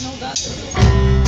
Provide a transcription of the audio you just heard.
No. dá.